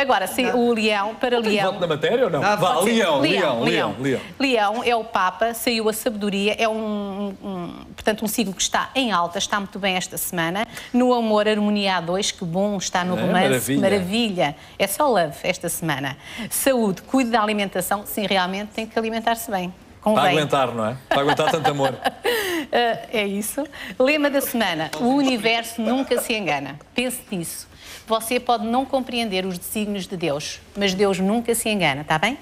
Agora, se o leão, para leão... Voto na matéria ou não? Ah, vá, leão, leão, leão, leão. Leão é o Papa, saiu a sabedoria, é um, um- portanto, um signo que está em alta, está muito bem esta semana. No amor, harmonia a dois, que bom, está no É, romance, maravilha. maravilha. É só love esta semana. Saúde, cuide da alimentação, sim, realmente tem que alimentar-se bem. Para Convém. aguentar, não é? Para aguentar tanto amor. Ah, é isso. Lema da semana: o universo nunca se engana. Pense nisso. Você pode não compreender os desígnios de Deus, mas Deus nunca se engana, está bem?